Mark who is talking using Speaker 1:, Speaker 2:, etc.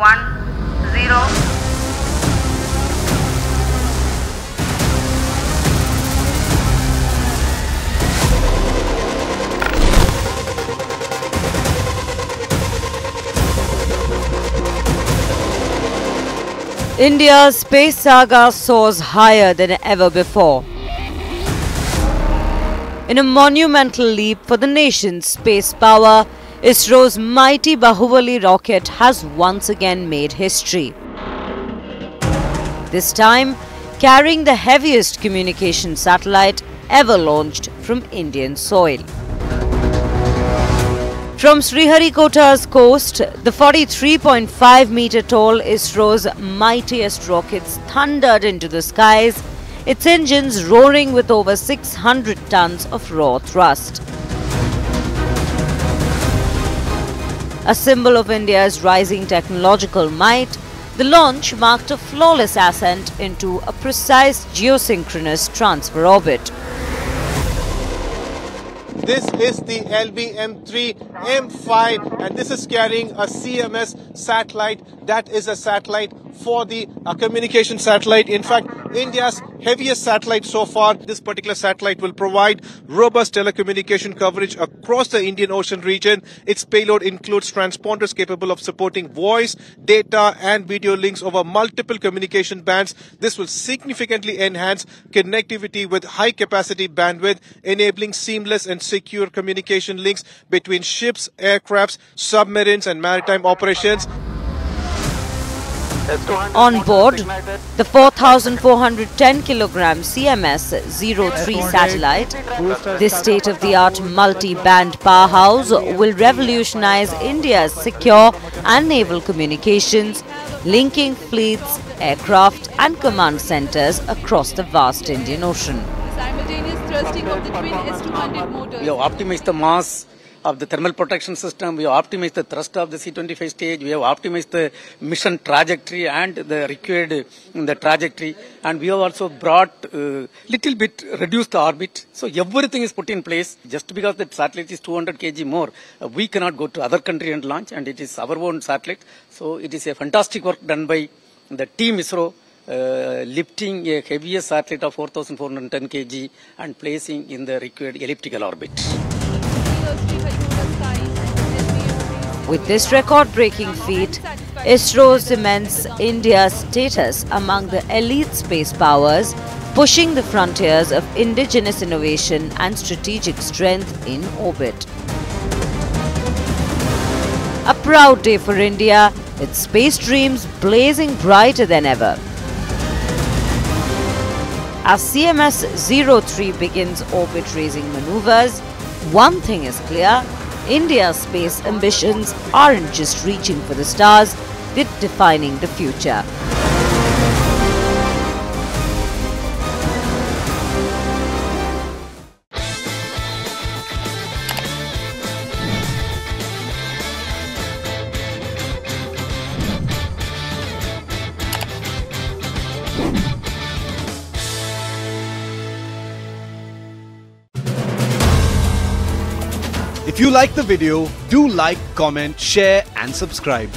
Speaker 1: one zero.
Speaker 2: India's space saga soars higher than ever before. In a monumental leap for the nation's space power, ISRO's mighty Bahubali rocket has once again made history. This time, carrying the heaviest communication satellite ever launched from Indian soil. From Sriharikota's coast, the 43.5 meter tall ISRO's mightiest rockets thundered into the skies, its engines roaring with over 600 tons of raw thrust. A symbol of India's rising technological might, the launch marked a flawless ascent into a precise geosynchronous transfer orbit.
Speaker 3: This is the LVM3 M5 and this is carrying a CMS satellite. That is a satellite for the communication satellite. In fact, India's heaviest satellite so far. This particular satellite will provide robust telecommunication coverage across the Indian Ocean region. Its payload includes transponders capable of supporting voice, data, and video links over multiple communication bands. This will significantly enhance connectivity with high capacity bandwidth, enabling seamless and secure communication links between ships, aircrafts, submarines, and maritime operations.
Speaker 2: On board, the 4,410 kilogram CMS-03 satellite, this state-of-the-art multi-band powerhouse will revolutionize India's secure and naval communications, linking fleets, aircraft and command centers across the vast Indian Ocean.
Speaker 4: simultaneous thrusting of the twin S200 motors.
Speaker 5: We have optimized the mass of the thermal protection system. We have optimized the thrust of the C-25 stage. We have optimized the mission trajectory and the required uh, the trajectory. And we have also brought uh, little bit reduced orbit. So everything is put in place. Just because the satellite is 200 kg more, uh, we cannot go to other country and launch. And it is our own satellite. So it is a fantastic work done by the team ISRO. Uh, lifting a heaviest satellite of 4,410 kg and placing in the required elliptical orbit.
Speaker 2: With this record-breaking feat, ISRO cements India's status among the elite space powers, pushing the frontiers of indigenous innovation and strategic strength in orbit. A proud day for India, its space dreams blazing brighter than ever. As CMS 03 begins orbit raising maneuvers, one thing is clear India's space ambitions aren't just reaching for the stars, they're defining the future.
Speaker 6: If you like the video, do like, comment, share and subscribe.